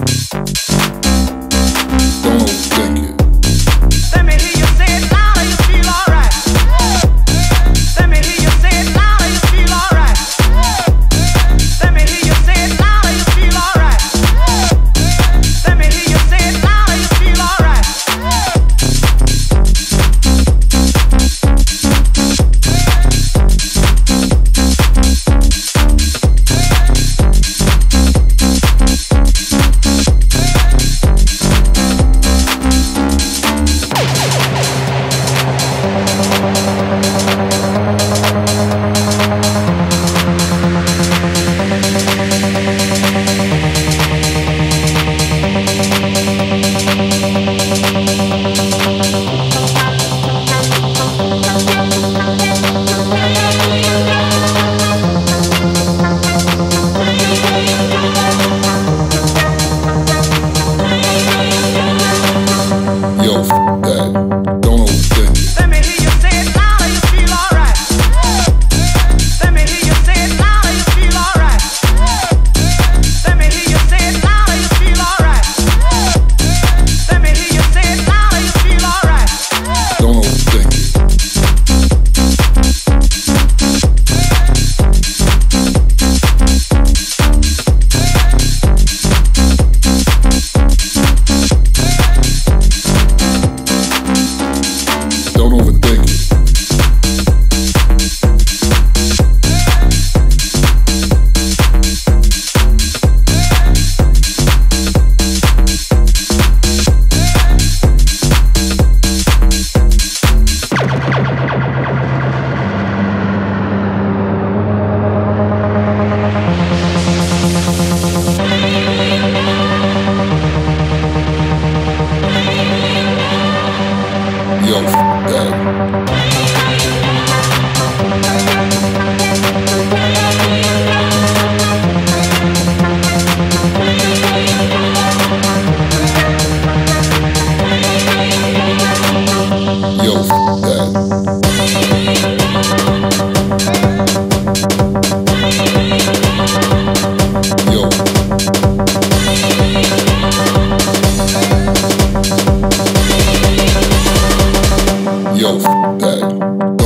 Bye. don't overthink. Hey.